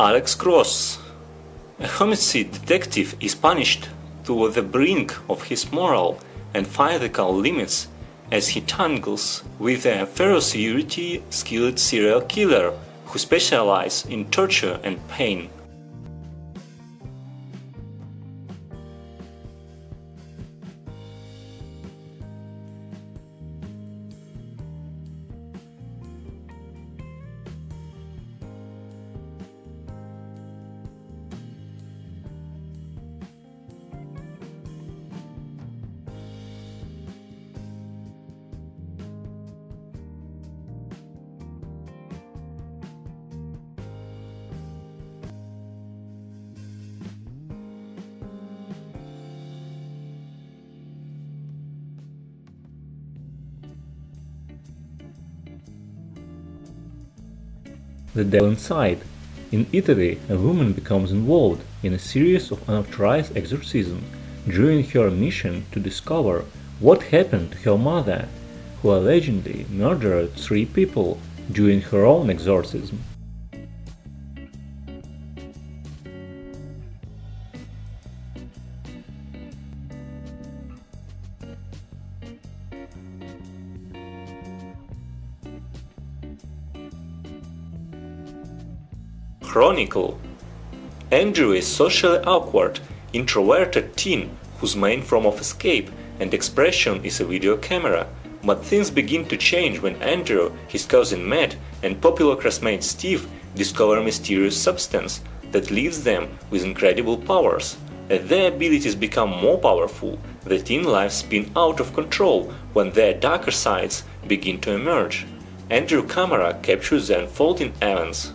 Alex Cross. A homicide detective is punished to the brink of his moral and physical limits as he tangles with a ferocity skilled serial killer who specializes in torture and pain. The Devil Inside. In Italy, a woman becomes involved in a series of unauthorized exorcisms during her mission to discover what happened to her mother, who allegedly murdered three people during her own exorcism. Chronicle Andrew is socially awkward, introverted teen whose main form of escape and expression is a video camera. But things begin to change when Andrew, his cousin Matt, and popular classmate Steve discover a mysterious substance that leaves them with incredible powers. As their abilities become more powerful, the teen lives spin out of control when their darker sides begin to emerge. Andrew camera captures the unfolding events.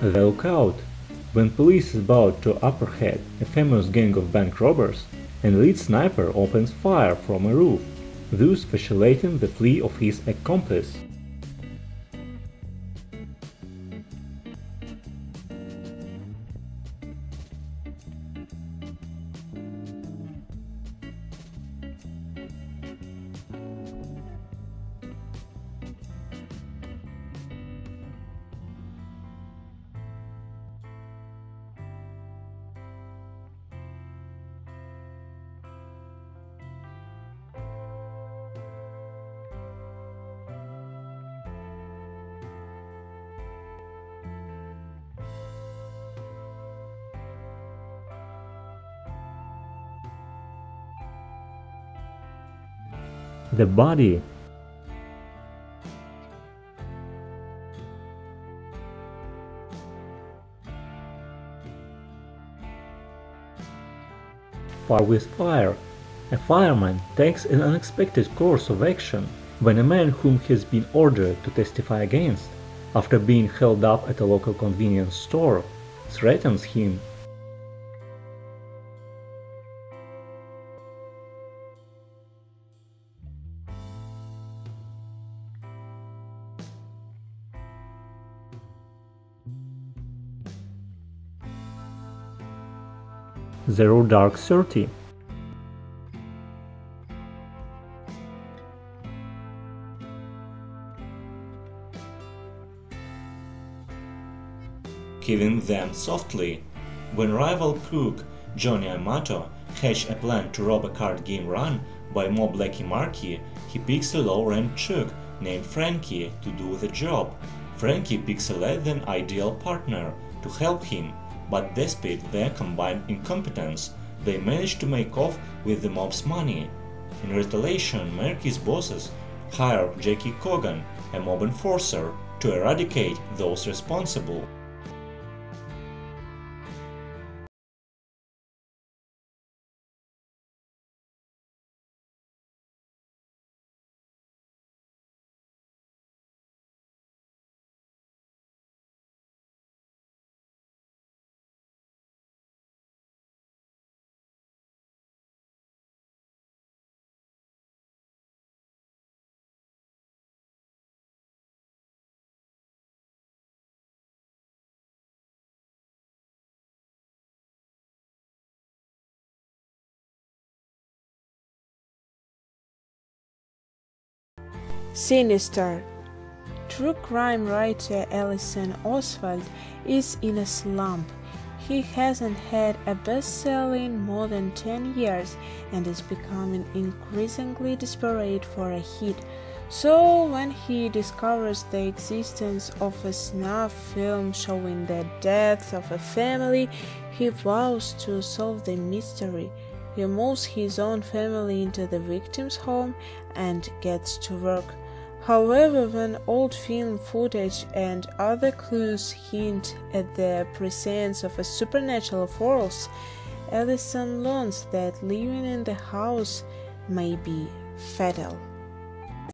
The Lookout. When police is about to apprehend a famous gang of bank robbers, an elite sniper opens fire from a roof, thus facilitating the flee of his accomplice. The body Fire with fire. A fireman takes an unexpected course of action when a man whom he has been ordered to testify against, after being held up at a local convenience store, threatens him Zero Dark Thirty. Killing them softly. When rival crook Johnny Amato hatched a plan to rob a card game run by mob Lucky Markie, he picks a low-rank chook named Frankie to do the job. Frankie picks a less than ideal partner to help him but despite their combined incompetence, they managed to make off with the mob's money. In retaliation, Markie's bosses hire Jackie Cogan, a mob enforcer, to eradicate those responsible. Sinister. True crime writer Ellison Oswalt is in a slump. He hasn't had a best-selling in more than 10 years and is becoming increasingly desperate for a hit. So, when he discovers the existence of a snuff film showing the death of a family, he vows to solve the mystery. He moves his own family into the victim's home and gets to work. However, when old film footage and other clues hint at the presence of a supernatural force, Ellison learns that living in the house may be fatal.